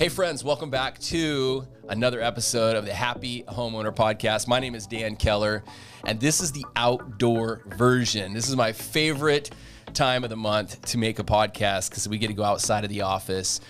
Hey, friends, welcome back to another episode of the Happy Homeowner Podcast. My name is Dan Keller, and this is the outdoor version. This is my favorite time of the month to make a podcast because we get to go outside of the office.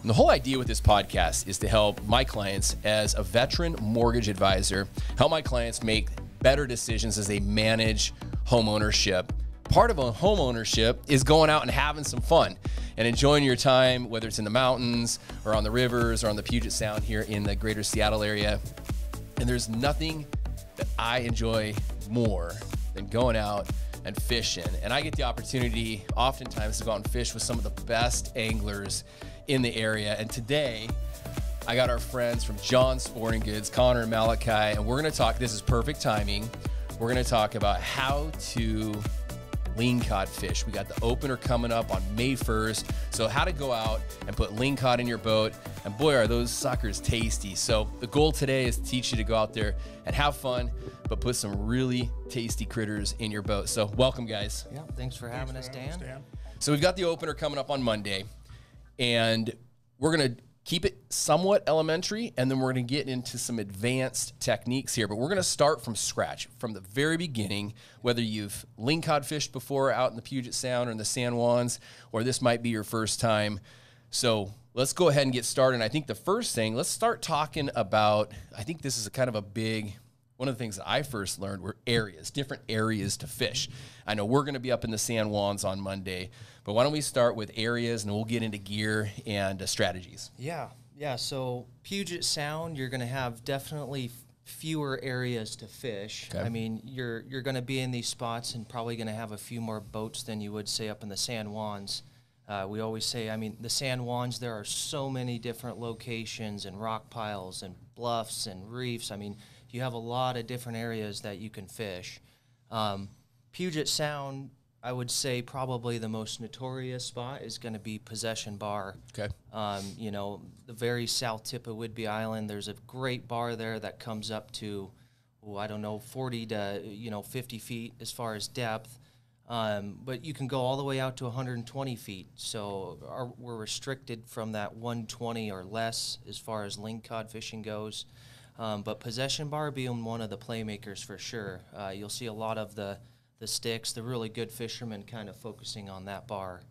And the whole idea with this podcast is to help my clients, as a veteran mortgage advisor, help my clients make better decisions as they manage homeownership part of a home ownership is going out and having some fun and enjoying your time, whether it's in the mountains or on the rivers or on the Puget Sound here in the greater Seattle area. And there's nothing that I enjoy more than going out and fishing. And I get the opportunity oftentimes to go out and fish with some of the best anglers in the area. And today, I got our friends from John Sporting Goods, Connor and Malachi, and we're going to talk. This is perfect timing. We're going to talk about how to lingcod fish. We got the opener coming up on May 1st. So, how to go out and put lean lingcod in your boat. And boy, are those suckers tasty. So, the goal today is to teach you to go out there and have fun, but put some really tasty critters in your boat. So, welcome, guys. Yeah, thanks for having us, Dan. So, we've got the opener coming up on Monday, and we're going to keep it somewhat elementary, and then we're going to get into some advanced techniques here. But we're going to start from scratch, from the very beginning. Whether you've lingcod fished before out in the Puget Sound or in the San Juans, or this might be your first time. So let's go ahead and get started. And I think the first thing, let's start talking about. I think this is a kind of a big one of the things that I first learned were areas, different areas to fish. I know we're going to be up in the San Juans on Monday, but why don't we start with areas and we'll get into gear and uh, strategies. Yeah, yeah. So Puget Sound, you're going to have definitely fewer areas to fish. Okay. I mean, you're you're going to be in these spots and probably going to have a few more boats than you would say up in the San Juans. Uh, we always say, I mean, the San Juans, there are so many different locations and rock piles and bluffs and reefs. I mean, you have a lot of different areas that you can fish. Um, Puget Sound, I would say probably the most notorious spot is going to be Possession Bar. Okay. Um, you know, the very south tip of Whidbey Island. There's a great bar there that comes up to, oh, I don't know, 40 to you know 50 feet as far as depth. Um, but you can go all the way out to 120 feet. So our, we're restricted from that 120 or less as far as lingcod fishing goes. Um, but possession bar being one of the playmakers for sure. Uh, you'll see a lot of the the sticks, the really good fishermen kind of focusing on that bar.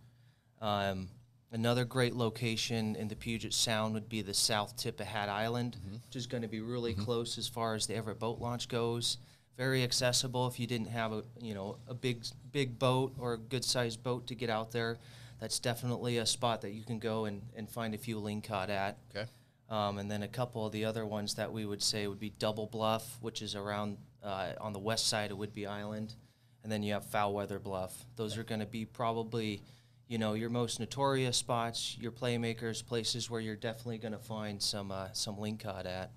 Um, another great location in the Puget Sound would be the south tip of Hat Island, mm-hmm. which is going to be really mm-hmm. close as far as the Everett boat launch goes. Very accessible if you didn't have a you know a big big boat or a good sized boat to get out there. That's definitely a spot that you can go and, and find a few lingcod at. Okay. Um, and then a couple of the other ones that we would say would be Double Bluff, which is around uh, on the west side of Whidbey Island, and then you have Foul Weather Bluff. Those are going to be probably, you know, your most notorious spots, your playmakers, places where you're definitely going to find some uh, some lingcod at.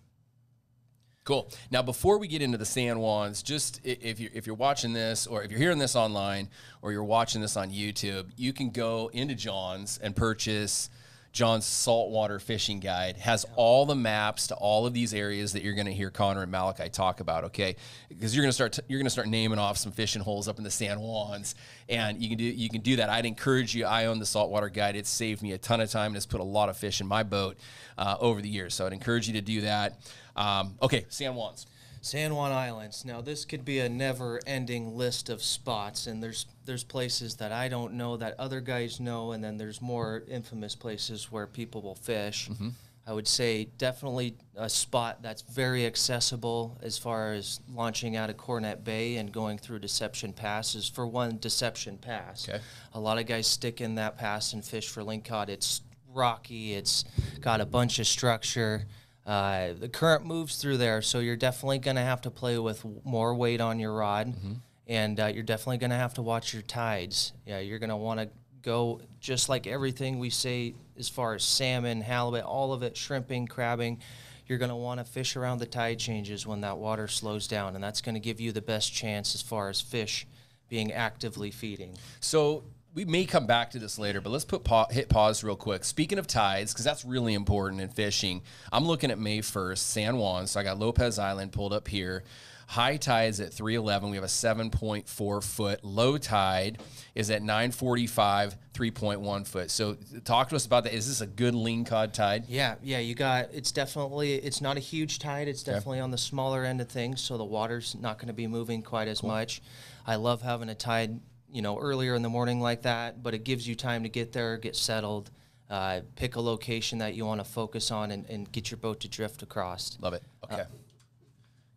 Cool. Now, before we get into the San Juans, just if you're, if you're watching this or if you're hearing this online or you're watching this on YouTube, you can go into John's and purchase John's saltwater fishing guide has all the maps to all of these areas that you're going to hear Connor and Malachi talk about. Okay, because you're going to start t- you're going to start naming off some fishing holes up in the San Juans, and you can do you can do that. I'd encourage you. I own the saltwater guide. It's saved me a ton of time and it's put a lot of fish in my boat uh, over the years. So I'd encourage you to do that. Um, okay, San Juans. San Juan Islands. Now this could be a never-ending list of spots, and there's there's places that I don't know that other guys know, and then there's more infamous places where people will fish. Mm-hmm. I would say definitely a spot that's very accessible as far as launching out of Cornet Bay and going through Deception Pass is for one Deception Pass. Okay. A lot of guys stick in that pass and fish for lingcod. It's rocky. It's got a bunch of structure. Uh, the current moves through there, so you're definitely going to have to play with more weight on your rod, mm-hmm. and uh, you're definitely going to have to watch your tides. Yeah, you're going to want to go just like everything we say as far as salmon, halibut, all of it, shrimping, crabbing. You're going to want to fish around the tide changes when that water slows down, and that's going to give you the best chance as far as fish being actively feeding. So we may come back to this later, but let's put pa- hit pause real quick. Speaking of tides, because that's really important in fishing, I'm looking at May 1st, San Juan. So I got Lopez Island pulled up here. High tide is at 311. We have a 7.4 foot. Low tide is at 945, 3.1 foot. So talk to us about that. Is this a good lean cod tide? Yeah, yeah, you got it's definitely it's not a huge tide. It's definitely on the smaller end of things, so the water's not going to be moving quite as much. I love having a tide, you know, earlier in the morning like that, but it gives you time to get there, get settled, uh, pick a location that you want to focus on, and, and get your boat to drift across. Love it. Okay.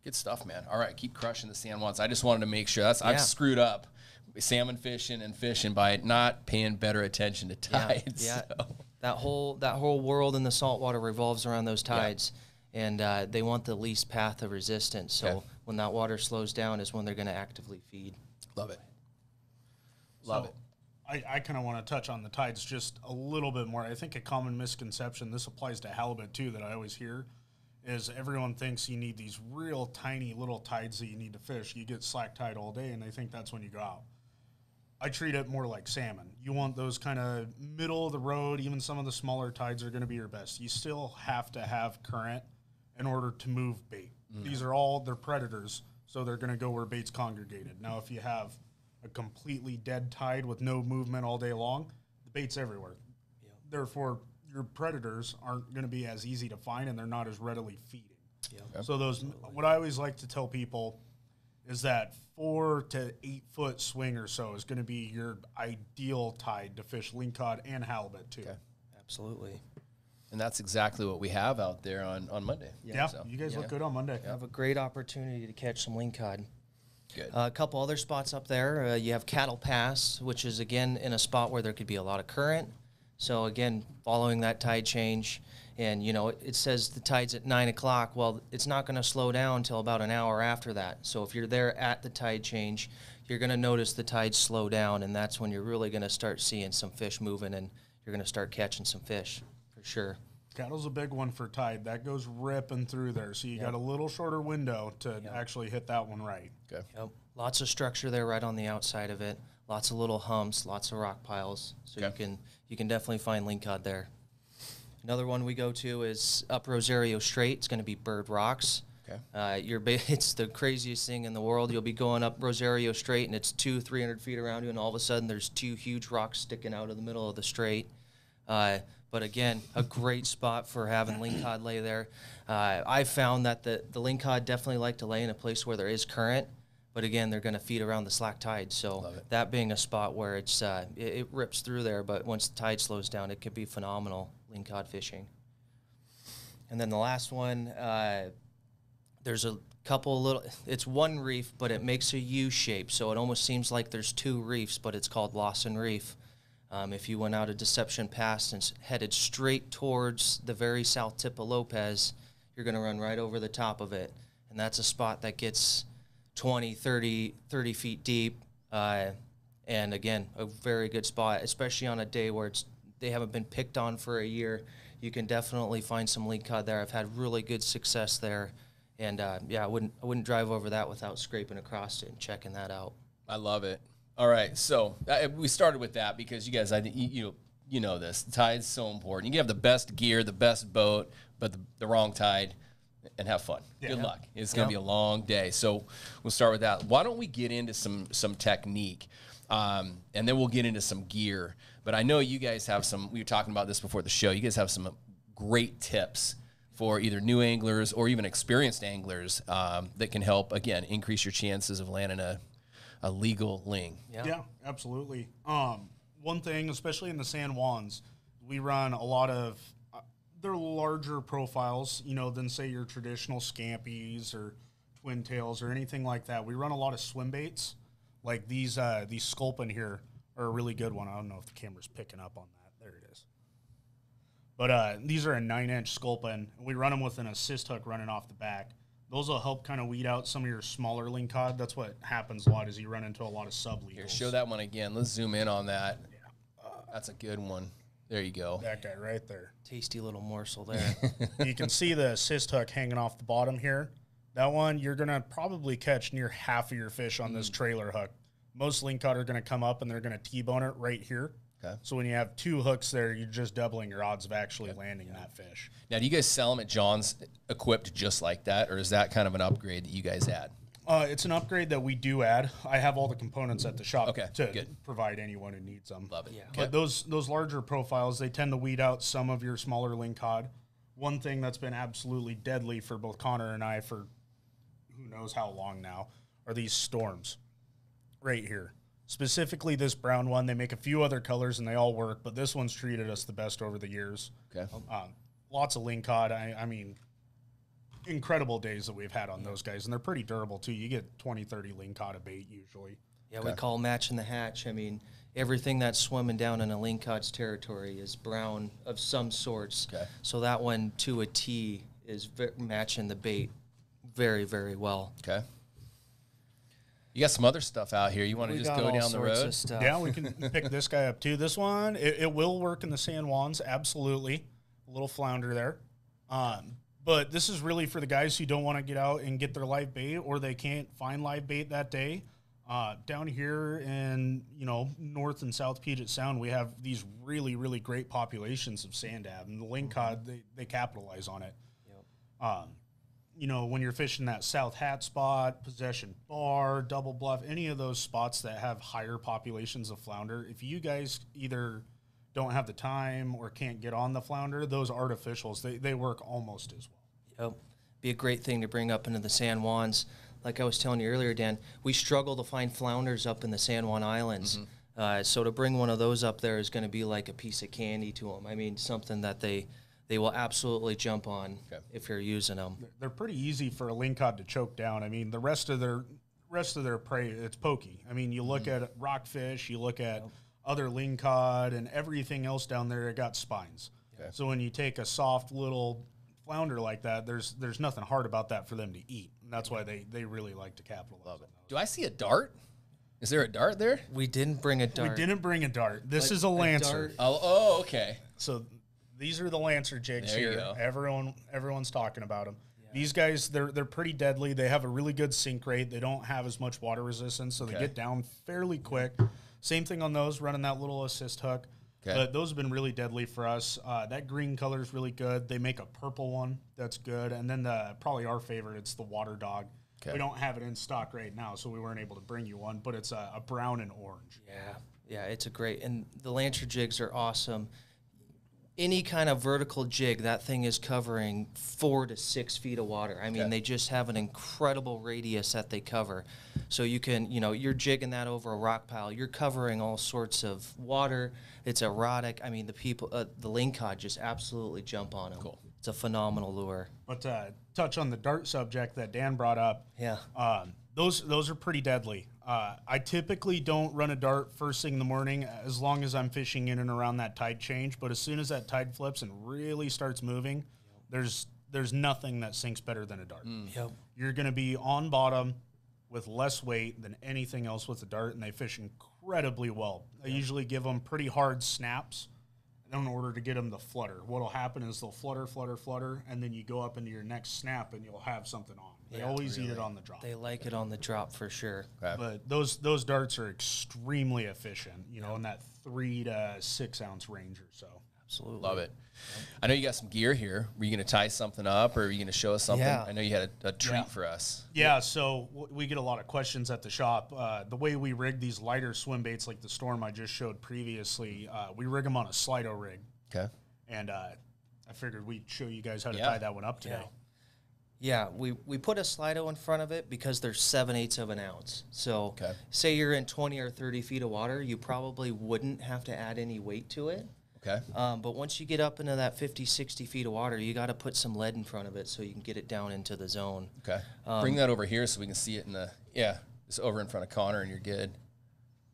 Good stuff, man. All right, keep crushing the San Juans. I just wanted to make sure that's I've screwed up salmon fishing and fishing by not paying better attention to tides. yeah. so. That whole that whole world in the saltwater revolves around those tides, and uh, they want the least path of resistance. So Okay. when that water slows down, is when they're going to actively feed. Love it. Love So, it. I, I kind of want to touch on the tides just a little bit more. I think a common misconception, this applies to halibut too, that I always hear, is everyone thinks you need these real tiny little tides that you need to fish. You get slack tide all day, and they think that's when you go out. I treat it more like salmon. You want those kind of middle of the road, even some of the smaller tides are going to be your best. You still have to have current in order to move bait. Mm. These are all they're predators, so they're going to go where bait's congregated. Now, if you have a completely dead tide with no movement all day long, the bait's everywhere. Therefore, your predators aren't going to be as easy to find, and they're not as readily feeding. So those, what I always like to tell people is that four to eight foot swing or so is going to be your ideal tide to fish lingcod and halibut too. Absolutely. And that's exactly what we have out there on, on Monday. Yeah, So, you guys yeah. look good on Monday. have a great opportunity to catch some lingcod. Uh, a couple other spots up there. Uh, you have Cattle Pass, which is again in a spot where there could be a lot of current. So again, following that tide change, and you know it, it says the tide's at nine o'clock. Well, it's not going to slow down until about an hour after that. So if you're there at the tide change, you're going to notice the tide slow down, and that's when you're really going to start seeing some fish moving, and you're going to start catching some fish for sure. Cattle's a big one for tide. That goes ripping through there. So you got a little shorter window to actually hit that one right. Okay. Yep. Lots of structure there right on the outside of it. Lots of little humps, lots of rock piles. So Okay. you can you can definitely find lingcod there. Another one we go to is up Rosario Strait. It's going to be Bird Rocks. Okay. Uh, you're ba- it's the craziest thing in the world. You'll be going up Rosario Strait and it's two, three hundred feet around you, and all of a sudden there's two huge rocks sticking out of the middle of the strait. Uh, but again, a great spot for having lingcod lay there. Uh, I found that the the lingcod definitely like to lay in a place where there is current. But again, they're going to feed around the slack tide. So that being a spot where it's uh, it, it rips through there, but once the tide slows down, it could be phenomenal lingcod fishing. And then the last one, uh, there's a couple little. It's one reef, but it makes a U shape, so it almost seems like there's two reefs, but it's called Lawson Reef. Um, if you went out of Deception Pass and headed straight towards the very south tip of Lopez, you're going to run right over the top of it. And that's a spot that gets 20, 30, 30 feet deep. Uh, and again, a very good spot, especially on a day where it's they haven't been picked on for a year. You can definitely find some lingcod there. I've had really good success there. And uh, yeah, I wouldn't I wouldn't drive over that without scraping across it and checking that out. I love it. All right, so uh, we started with that because you guys, I think you, you know, you know this. The tide's so important. You can have the best gear, the best boat, but the, the wrong tide, and have fun. Good luck. It's going to Yeah. be a long day. So we'll start with that. Why don't we get into some some technique, um, and then we'll get into some gear. But I know you guys have some. We were talking about this before the show. You guys have some great tips for either new anglers or even experienced anglers um, that can help again increase your chances of landing a a legal ling. Yeah. Yeah, absolutely. Um, one thing, especially in the San Juans, we run a lot of uh, they're larger profiles, you know, than say your traditional scampies or twin tails or anything like that. We run a lot of swim baits, like these uh, these sculpin here are a really good one. I don't know if the camera's picking up on that. There it is. But uh, these are a nine inch sculpin. We run them with an assist hook running off the back. Those will help kind of weed out some of your smaller lingcod. That's what happens a lot is you run into a lot of sub Here, show that one again. Let's zoom in on that. Yeah, That's a good one. There you go. That guy right there. Tasty little morsel there. you can see the assist hook hanging off the bottom here. That one you're gonna probably catch near half of your fish on this mm. trailer hook. Most lingcod are gonna come up and they're gonna t-bone it right here. Okay. So when you have two hooks there, you're just doubling your odds of actually landing that fish. Now, do you guys sell them at John's equipped just like that, or is that kind of an upgrade that you guys add? Uh, it's an upgrade that we do add. I have all the components at the shop Okay, to good. provide anyone who needs them. Love it. Yeah. Okay. But those those larger profiles, they tend to weed out some of your smaller ling cod. One thing that's been absolutely deadly for both Connor and I for who knows how long now are these storms right here. Specifically, this brown one. They make a few other colors and they all work, but this one's treated us the best over the years. Okay. Um, lots of ling cod. I, I mean, incredible days that we've had on those guys, and they're pretty durable too. You get 20, 30 ling cod a bait usually. Yeah, we call matching the hatch. I mean, everything that's swimming down in a lingcod's territory is brown of some sorts. Okay. So that one to a T is ve- matching the bait very, very well. Okay. You got some other stuff out here. You want to just go down the road? Yeah, we can pick this guy up too. This one, it, it will work in the San Juans, absolutely. A little flounder there. Um, but this is really for the guys who don't want to get out and get their live bait or they can't find live bait that day. Uh, down here in, you know, North and South Puget Sound, we have these really, really great populations of sand dab. And the lingcod, they, they capitalize on it. Um, you know, when you're fishing that South Hat spot, Possession Bar, Double Bluff, any of those spots that have higher populations of flounder, if you guys either don't have the time or can't get on the flounder, those artificials, they, they work almost as well. Yep. Be a great thing to bring up into the San Juans. Like I was telling you earlier, Dan, we struggle to find flounders up in the San Juan Islands. Uh, so to bring one of those up there is going to be like a piece of candy to them. I mean, something that they they will absolutely jump on Okay. if you're using them. They're pretty easy for a lingcod to choke down. I mean, the rest of their rest of their prey, it's pokey. I mean, you look mm-hmm. at rockfish, you look at other lingcod, and everything else down there, it got spines. Okay. So when you take a soft little flounder like that, there's there's nothing hard about that for them to eat. And that's why they they really like to capitalize. on those. Do I see a dart? Is there a dart there? We didn't bring a dart. We didn't bring a dart. This But is a lancer. dart- Oh, oh okay. So these are the lancer jigs There here. Everyone everyone's talking about them. These guys they're they're pretty deadly. They have a really good sink rate. They don't have as much water resistance, so they get down fairly quick. Same thing on those running that little assist hook. Okay. But those have been really deadly for us. Uh, that green color is really good. They make a purple one that's good, and then the probably our favorite it's the water dog. Okay. We don't have it in stock right now, so we weren't able to bring you one. But it's a, a brown and orange. Yeah, yeah, it's a great, and the Lancer jigs are awesome. Any kind of vertical jig, that thing is covering four to six feet of water. I mean, Okay. they just have an incredible radius that they cover. So you can, you know, you're jigging that over a rock pile. You're covering all sorts of water. It's erotic. I mean, the people, uh, the lingcod just absolutely jump on them. Cool. It's a phenomenal lure. But uh, touch on the dart subject that Dan brought up. Yeah. Um, those those are pretty deadly. Uh, I typically don't run a dart first thing in the morning as long as I'm fishing in and around that tide change. But as soon as that tide flips and really starts moving, there's there's nothing that sinks better than a dart. Yep. You're going to be on bottom with less weight than anything else with a dart, and they fish incredibly well. I usually give them pretty hard snaps in order to get them to flutter. What'll happen is they'll flutter, flutter, flutter, and then you go up into your next snap and you'll have something on. They Yeah, always eat it on the drop. They like it on the drop for sure. Okay. But those those darts are extremely efficient, you know, in that three to six ounce range or so. Absolutely. Love it. I know you got some gear here. Were you going to tie something up, or are you going to show us something? Yeah. I know you had a, a treat Yeah. for us. Yeah, so w- we get a lot of questions at the shop. Uh, the way we rig these lighter swim baits, like the storm I just showed previously, uh, we rig them on a Slido rig, Okay. and uh, I figured we'd show you guys how to Yeah. tie that one up today. Yeah, we, we put a Slido in front of it because they're seven eighths of an ounce. So, Okay. say you're in 20 or 30 feet of water, you probably wouldn't have to add any weight to it. Okay. Um, but once you get up into that 50, 60 feet of water, you got to put some lead in front of it so you can get it down into the zone. Okay. Um, Bring that over here so we can see it in the yeah. It's over in front of Connor, and you're good.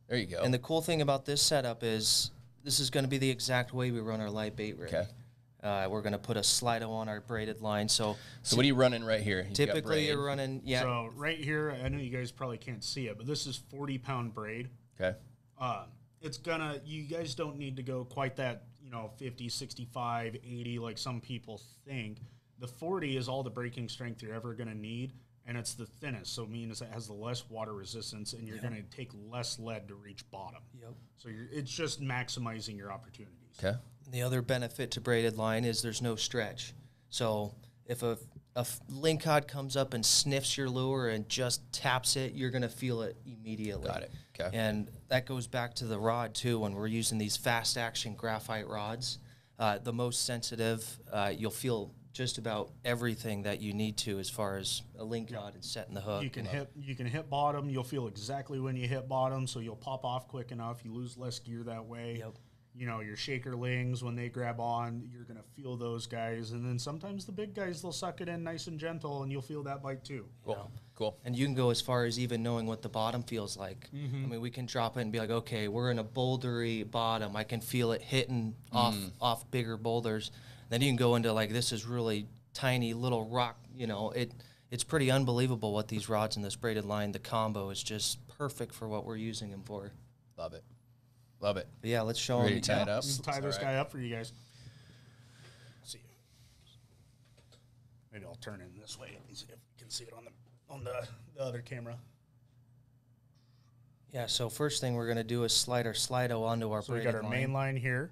There you go. And the cool thing about this setup is this is going to be the exact way we run our light bait rig. Okay. Uh, we're going to put a Slido on our braided line. So, so what are you running right here? You've typically you're running, yeah, So right here, I know you guys probably can't see it, but this is 40 pound braid. Okay. Uh, it's gonna, you guys don't need to go quite that, you know, 50, 65, 80 like some people think. The 40 is all the breaking strength you're ever gonna need, and it's the thinnest, so it means it has the less water resistance, and you're gonna take less lead to reach bottom. Yep. So you're, it's just maximizing your opportunities. Okay. The other benefit to braided line is there's no stretch. So if a, a f- lingcod comes up and sniffs your lure and just taps it, you're going to feel it immediately. Got it. Okay. And that goes back to the rod too. When we're using these fast action graphite rods, uh, the most sensitive, uh, you'll feel just about everything that you need to as far as a lingcod and setting the hook. You can hit you can hit bottom. You'll feel exactly when you hit bottom, so you'll pop off quick enough. You lose less gear that way. Yep. You know your shakerlings when they grab on, you're gonna feel those guys, and then sometimes the big guys they'll suck it in nice and gentle, and you'll feel that bite too. Cool. Cool. And you can go as far as even knowing what the bottom feels like. Mm-hmm. I mean, we can drop it and be like, okay, we're in a bouldery bottom. I can feel it hitting off mm. off bigger boulders. Then you can go into like this is really tiny little rock. You know, it it's pretty unbelievable what these rods and this braided line. The combo is just perfect for what we're using them for. Love it. Love it. Yeah, let's show Ready them. to tie it up? Let's tie this all right. guy up for you guys. Let's see. Maybe I'll turn in this way and see if we can see it on the on the, the other camera. Yeah. So first thing we're gonna do is slide our Slido onto our So we got our line. main line here.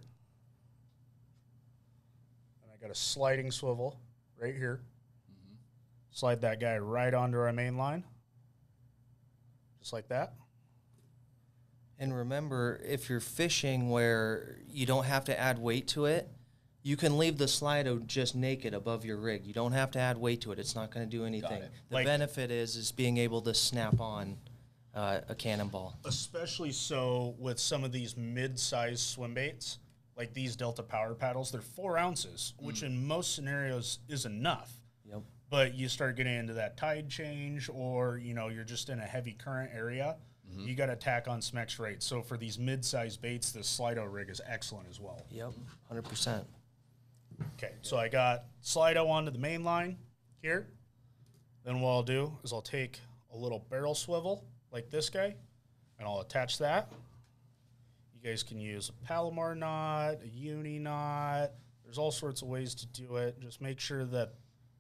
And I got a sliding swivel right here. Mm-hmm. Slide that guy right onto our main line. Just like that. And remember, if you're fishing where you don't have to add weight to it, you can leave the Slido just naked above your rig. You don't have to add weight to it. It's not going to do anything. The Like- benefit is is being able to snap on uh, a cannonball. Especially so with some of these mid-sized swim baits, like these Delta Power paddles. They're four ounces, which in most scenarios is enough. Yep. but you start getting into that tide change or you know you're just in a heavy current area Mm-hmm. you got to tack on extra weight so for these mid-sized baits this slido rig is excellent as well Yep. Hundred percent. okay so i got slido onto the main line here then what i'll do is i'll take a little barrel swivel like this guy and i'll attach that you guys can use a palomar knot a uni knot there's all sorts of ways to do it just make sure that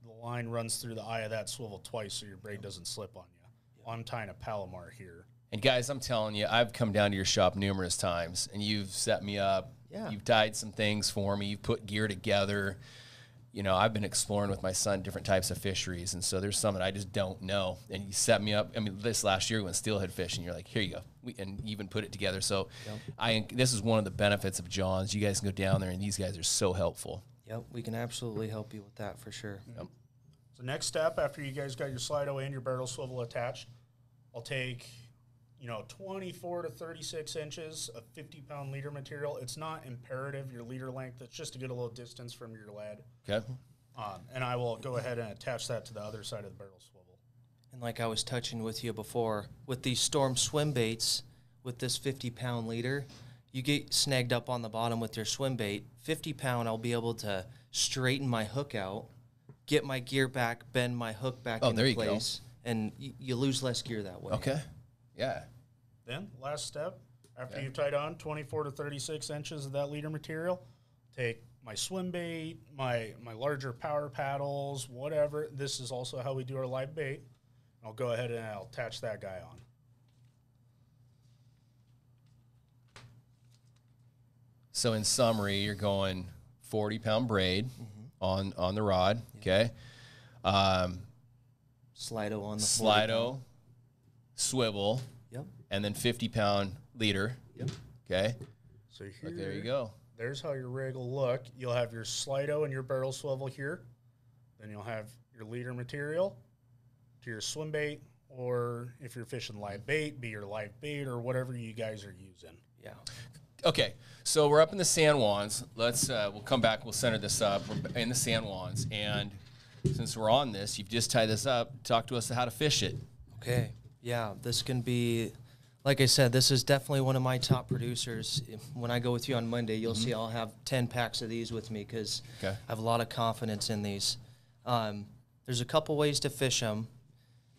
the line runs through the eye of that swivel twice so your braid doesn't slip on you. I'm tying a Palomar here. And guys, I'm telling you, I've come down to your shop numerous times, and you've set me up. Yeah. You've tied some things for me. You've put gear together. You know, I've been exploring with my son different types of fisheries, and so there's some that I just don't know. And you set me up. I mean, this last year we went steelhead fishing. You're like, here you go, we, and you even put it together. So, I this is one of the benefits of John's. You guys can go down there, and these guys are so helpful. Yep. We can absolutely help you with that for sure. Yep. So next step after you guys got your Slido and your barrel swivel attached, I'll take, you know, 24 to 36 inches of 50 pound leader material. It's not imperative your leader length. It's just to get a little distance from your lead. Okay. Um, and I will go ahead and attach that to the other side of the barrel swivel. And like I was touching with you before, with these storm swim baits, with this 50 pound leader, you get snagged up on the bottom with your swim bait. 50 pound, I'll be able to straighten my hook out, get my gear back, bend my hook back Oh, into there you go. place, and y- you lose less gear that way. Okay. Yeah. Then, last step, after Okay. you've tied on 24 to 36 inches of that leader material, take my swim bait, my, my larger power paddles, whatever. This is also how we do our live bait. I'll go ahead and I'll attach that guy on. So in summary, you're going 40 pound braid on on the rod. Okay. Um, Slido on the 40 pound. Slido, swivel, Yep. and then 50 pound leader. Yep. Okay. So here, there you go. There's how your rig will look. You'll have your Slido and your barrel swivel here. Then you'll have your leader material to your swim bait, or if you're fishing live bait, be your live bait or whatever you guys are using. Yeah. Okay. So we're up in the San Juans. Let's uh, we'll come back. We'll center this up. We're in the San Juans, and since we're on this, you've just tied this up. Talk to us how to fish it. Okay. Yeah, this can be, like I said, this is definitely one of my top producers. If- When I go with you on Monday, you'll see I'll have 10 packs of these with me because Okay. I have a lot of confidence in these. Um, there's a couple ways to fish them.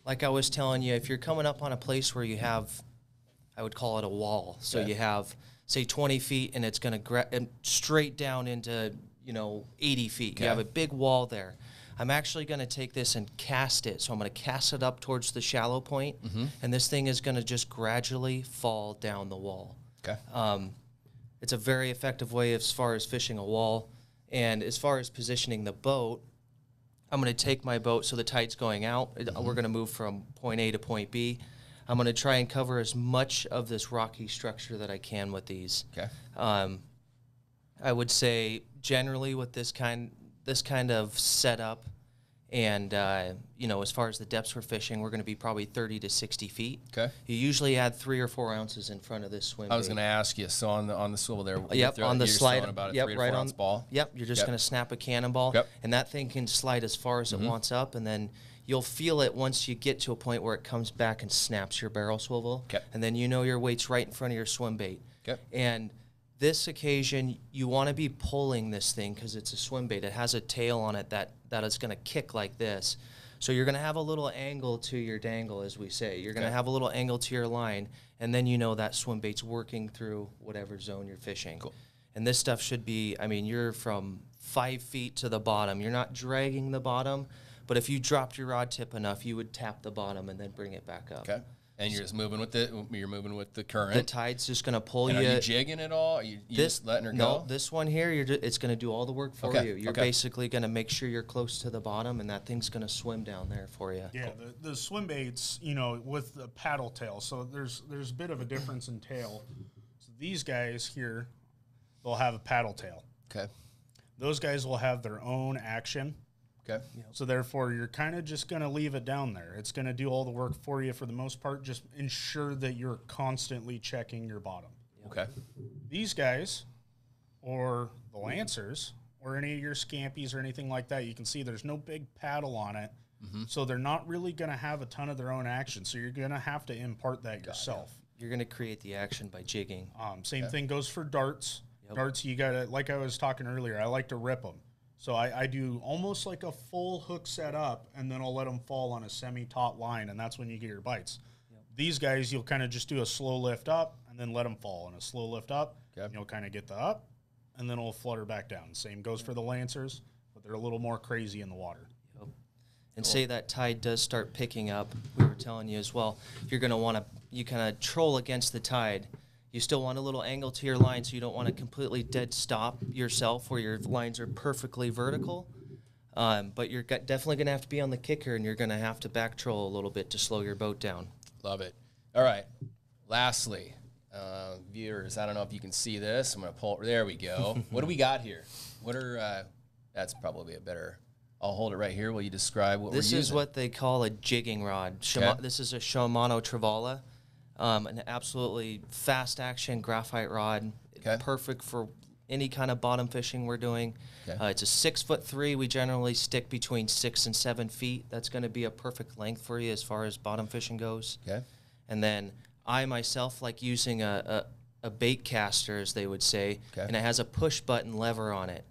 Like I was telling you, if you're coming up on a place where you have, I would call it a wall. So Okay. you have, say, 20 feet and it's going to gra- straight down into, you know, 80 feet. You have a big wall there. I'm actually going to take this and cast it. So I'm going to cast it up towards the shallow point, and this thing is going to just gradually fall down the wall. Okay. Um, it's a very effective way as far as fishing a wall, and as far as positioning the boat. I'm going to take my boat so the tide's going out. Mm-hmm. We're going to move from point A to point B. I'm going to try and cover as much of this rocky structure that I can with these. Okay. Um, I would say generally with this kind this kind of setup, and uh, you know as far as the depths we're fishing, we're going to be probably 30 to 60 feet. Okay. You usually add three or four ounces in front of this swim. I was going to ask you. So on the on the swivel there, Yep, on the slide. about yep, right on. ball. Yep, you're just Yep. gonna snap a cannonball, Yep. Mm-hmm. and that thing can slide as far as it wants up, and then you'll feel it once you get to a point where it comes back and snaps your barrel swivel, 'Kay. and then you know your weight's right in front of your swim bait. 'Kay. And this occasion, you want to be pulling this thing because it's a swim bait. It has a tail on it that that is going to kick like this. So you're going to have a little angle to your dangle, as we say. You're going to Okay. have a little angle to your line, and then you know that swim bait's working through whatever zone you're fishing. Cool. And this stuff should be, I mean, you're from five feet to the bottom. You're not dragging the bottom, but if you dropped your rod tip enough, you would tap the bottom and then bring it back up. Okay. And you're just moving with the you're moving with the current. The tide's just going to pull and you. are you jigging at all? Are you, you this just letting her no, go? this one here, you're ju- it's going to do all the work for Okay, you. You're okay. basically going to make sure you're close to the bottom, and that thing's going to swim down there for you. Yeah, the, the swim baits, you know, with the paddle tail. So there's there's a bit of a difference in tail. So these guys here, they'll have a paddle tail. okay. Those guys will have their own action. Okay. So therefore, you're kind of just going to leave it down there. It's going to do all the work for you for the most part. Just ensure that you're constantly checking your bottom. Okay. These guys, or the Lancers, or any of your Scampies or anything like that, you can see there's no big paddle on it. So they're not really going to have a ton of their own action. So you're going to have to impart that yourself. You're going to create the action by jigging. Um, same thing goes for darts. Darts, you got to, like I was talking earlier, I like to rip them. So I, I do almost like a full hook set up, and then I'll let them fall on a semi taut line, and that's when you get your bites. These guys, you'll kind of just do a slow lift up, and then let them fall, and a slow lift up. Okay. and You'll kind of get the up, and then it'll flutter back down. Same goes for the Lancers, but they're a little more crazy in the water. And say that tide does start picking up, we were telling you as well, you're going to want to, you kind of troll against the tide. You still want a little angle to your line, so you don't want to completely dead stop yourself where your lines are perfectly vertical. Um, but you're definitely going to have to be on the kicker, and you're going to have to back troll a little bit to slow your boat down. Love it. All right. Lastly, uh, viewers, I don't know if you can see this. I'm going to pull. it. There we go. what do we got here? What are? Uh, that's probably a better. I'll hold it right here. Will you describe what This is what they call a jigging rod. Okay. This is a Shimano Trevala, um, an absolutely fast action graphite rod. Okay. Perfect for any kind of bottom fishing we're doing. Okay. Uh, it's a six foot three. We generally stick between six and seven feet. That's going to be a perfect length for you as far as bottom fishing goes. Okay. And then I myself like using a, a, a bait caster, as they would say, Okay. and it has a push button lever on it.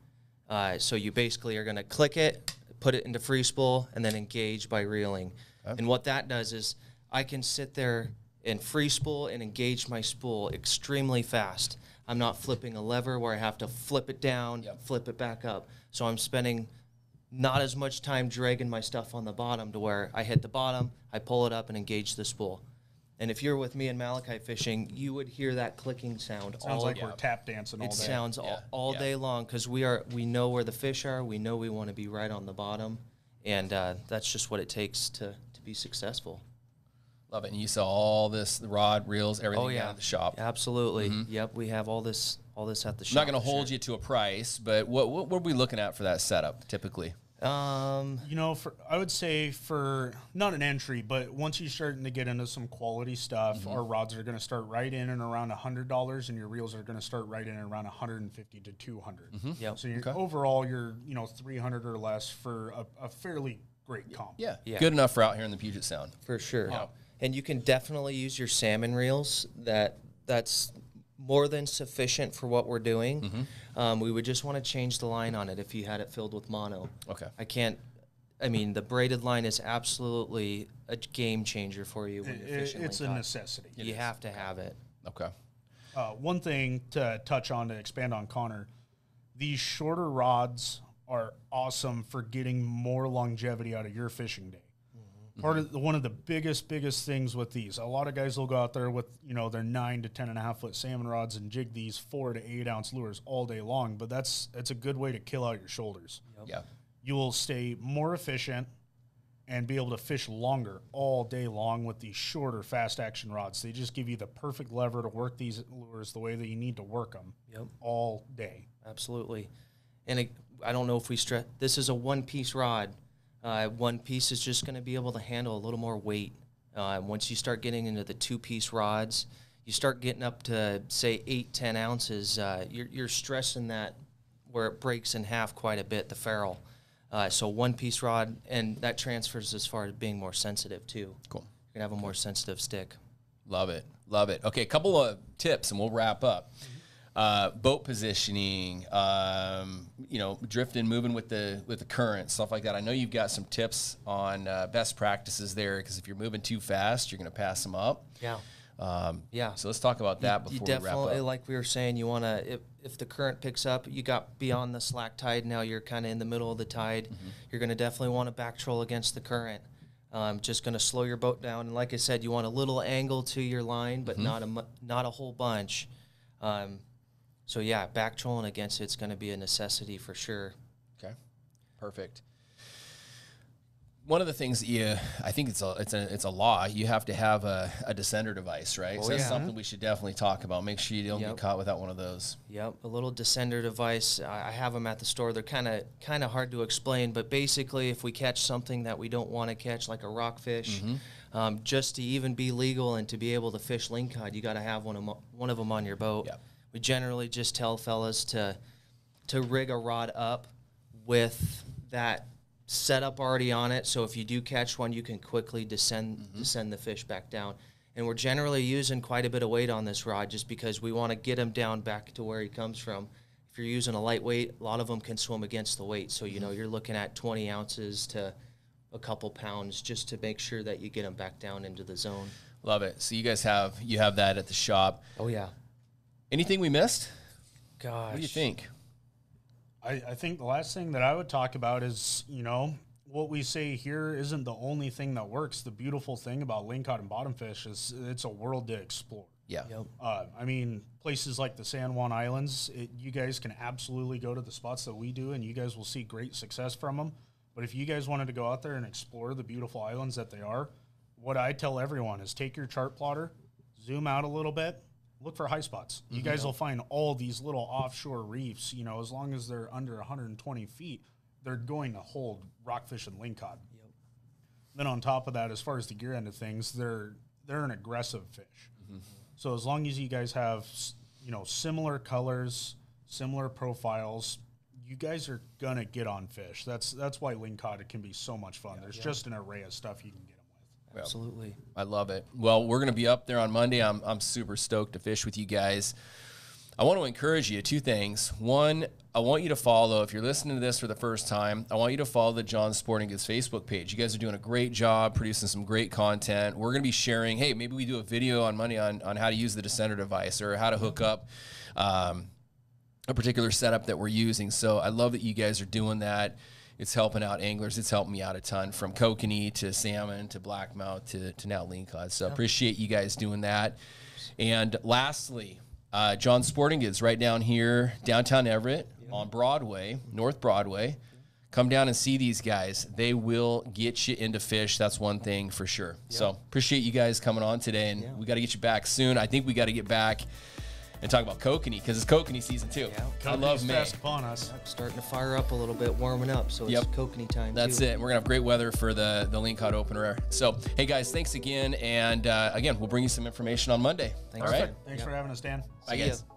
Uh, so you basically are going to click it, put it into free spool, and then engage by reeling. And what that does is I can sit there and free spool and engage my spool extremely fast. I'm not flipping a lever where I have to flip it down, Yep. flip it back up. So I'm spending not as much time dragging my stuff on the bottom to where I hit the bottom, I pull it up and engage the spool. And if you're with me in Malachi fishing, you would hear that clicking sound Sounds all like we're tap dancing all it day. sounds Yeah, all, all yeah. day long because we are we know where the fish are. We know we want to be right on the bottom, and uh, that's just what it takes to to be successful. Love it. And you saw all this, the rod, reels, everything Oh down yeah, at the shop. Absolutely. Yep, we have all this all this at the shop. I'm shop. not going to hold you to a price, but what, what what are we looking at for that setup typically? Um, You know, for I would say for not an entry, but once you're starting to get into some quality stuff, Mm-hmm. our rods are going to start right in and around hundred dollars, and your reels are going to start right in and around 150 to 200. Yep. So you're, Okay. overall, you're you know 300 or less for a, a fairly great comp. Yeah. Yeah. Good enough for out here in the Puget Sound. for sure. Yeah. And you can definitely use your salmon reels. That that's more than sufficient for what we're doing. Mm-hmm. Um, we would just want to change the line on it if you had it filled with mono. Okay. I can't. I mean, the braided line is absolutely a game changer for you when It- you're fishing. it's a like necessity. You have to have it. Okay. Uh, one thing to touch on to expand on Connor, these shorter rods are awesome for getting more longevity out of your fishing day. Part mm-hmm. of the, one of the biggest, biggest things with these, a lot of guys will go out there with you know their nine to ten and a half foot salmon rods and jig these four to eight ounce lures all day long. But that's that's a good way to kill out your shoulders. Yeah. you will stay more efficient and be able to fish longer all day long with these shorter fast action rods. They just give you the perfect lever to work these lures the way that you need to work them Yep. all day. Absolutely. And it, I don't know if we stress. This is a one-piece rod. Uh, one piece is just going to be able to handle a little more weight. Uh, once you start getting into the two-piece rods, you start getting up to say eight, ten ounces. Uh, you're, you're stressing that where it breaks in half quite a bit. The ferrule. Uh, so one-piece rod, and that transfers as far as being more sensitive too. Cool. You're gonna have a more sensitive stick. Love it. Love it. Okay, a couple of tips and we'll wrap up. Uh, boat positioning, um, you know, drifting, moving with the with the current, stuff like that. I know you've got some tips on uh, best practices there because if you're moving too fast, you're going to pass them up. Yeah. Um, Yeah. So let's talk about that you before we wrap definitely up. like we were saying you want to if, if the current picks up you got beyond the slack tide now you're kind of in the middle of the tide Mm-hmm. you're going to definitely want to back troll against the current um, just going to slow your boat down and like i said you want a little angle to your line Mm-hmm. but not a not a whole bunch um, so yeah back trolling against it's going to be a necessity for sure Okay, perfect. One of the things that you, I think it's a it's a it's a law. You have to have a, a descender device, right? Oh, so that's yeah. something we should definitely talk about. Make sure you don't Yep. get caught without one of those. Yep, a little descender device. I have them at the store. They're kind of kind of hard to explain, but basically, if we catch something that we don't want to catch, like a rockfish, um, just to even be legal and to be able to fish lingcod, you got to have one of one of them on your boat. Yep. We generally just tell fellas to to rig a rod up with that setup already on it. So if you do catch one, you can quickly descend mm-hmm. descend the fish back down. And we're generally using quite a bit of weight on this rod just because we want to get him down back to where he comes from. If you're using a lightweight, a lot of them can swim against the weight. So you know mm-hmm. you're looking at 20 ounces to a couple pounds just to make sure that you get them back down into the zone. Love it. So you guys have you have that at the shop. Oh yeah, Anything we missed? gosh. What do you think? I, I think the last thing that I would talk about is, you know, what we say here isn't the only thing that works. The beautiful thing about lingcod and bottomfish is it's a world to explore. Yeah. Yep. Uh, I mean, places like the San Juan Islands, it, you guys can absolutely go to the spots that we do, and you guys will see great success from them. But if you guys wanted to go out there and explore the beautiful islands that they are, what I tell everyone is take your chart plotter, zoom out a little bit, look for high spots. You mm-hmm. guys will find all these little offshore reefs. You know, as long as they're under 120 feet, they're going to hold rockfish and lingcod. Then on top of that, as far as the gear end of things, they're they're an aggressive fish. Mm-hmm. So as long as you guys have you know similar colors, similar profiles, you guys are gonna get on fish. That's that's why lingcod can be so much fun. There's just an array of stuff you can Absolutely. I love it. Well, we're going to be up there on Monday. I'm, I'm super stoked to fish with you guys. I want to encourage you two things. One, I want you to follow, if you're listening to this for the first time, I want you to follow the John Sporting Goods Facebook page. You guys are doing a great job producing some great content. We're going to be sharing, hey, maybe we do a video on Monday on, on how to use the descender device or how to hook up um, a particular setup that we're using. So I love that you guys are doing that. It's helping out anglers. It's helping me out a ton from kokanee to salmon to blackmouth to, to now lingcod. So appreciate you guys doing that. And lastly, uh, John Sporting Goods right down here, downtown Everett on Broadway, North Broadway. Come down and see these guys. They will get you into fish. That's one thing for sure. So appreciate you guys coming on today, and we got to get you back soon. I think we got to get back and talk about kokanee because it's kokanee season too. I love Company's May. upon us. Starting to fire up a little bit, warming up. So Yep. it's kokanee time. That's too. it. We're gonna have great weather for the the Lingcod opener. Air. So, hey guys, thanks again, and uh, again, we'll bring you some information on Monday. Thanks. All right, Perfect. Thanks for having us, Dan. bye See ya. guys.